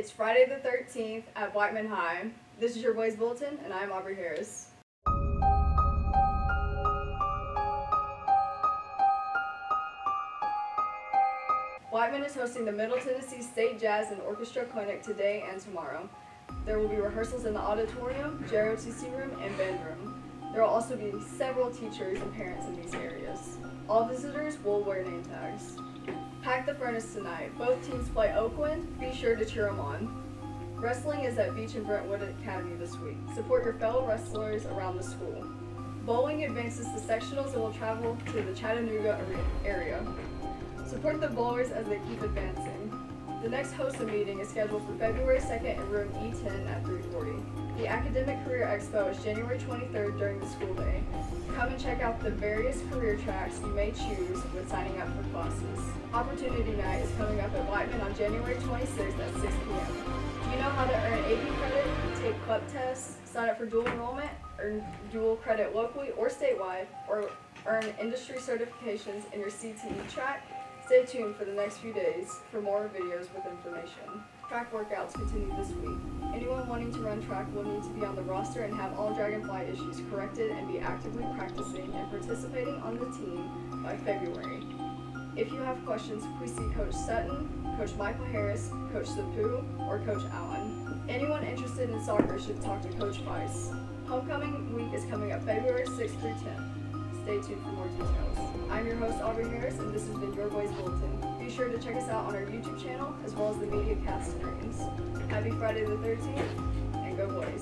It's Friday the 13th at Whiteman High. This is your Blaze Bulletin, and I'm Aubreigh Harris. Whiteman is hosting the Middle Tennessee State Jazz and Orchestra Clinic today and tomorrow. There will be rehearsals in the auditorium, JROTC room, and band room. There will also be several teachers and parents in these areas. All visitors will wear name tags. Pack the furnace tonight. Both teams play Oakland. Be sure to cheer them on. Wrestling is at Beach and Brentwood Academy this week. Support your fellow wrestlers around the school. Bowling advances to sectionals and will travel to the Chattanooga area. Support the bowlers as they keep advancing. The next HOSA meeting is scheduled for February 2nd in room E10 at 340. The Academic Career Expo is January 23rd during the school day. Come and check out the various career tracks you may choose when signing up for classes. Opportunity Night is coming up at Whiteman on January 26th at 6 p.m. Do you know how to earn AP credit, take CLEP tests, sign up for dual enrollment, earn dual credit locally or statewide, or earn industry certifications in your CTE track? Stay tuned for the next few days for more videos with information. Track workouts continue this week. Anyone wanting to run track will need to be on the roster and have all Dragonfly issues corrected and be actively practicing and participating on the team by February. If you have questions, please see Coach Sutton, Coach Michael Harris, Coach Sapu, or Coach Allen. Anyone interested in soccer should talk to Coach Weiss. Homecoming week is coming up February 6th through 10th. Stay tuned for more details. I'm your host, Aubreigh Harris, and this has been Your Blaze Bulletin. Be sure to check us out on our YouTube channel as well as the MediaCast streams. Happy Friday the 13th, and go Blaze.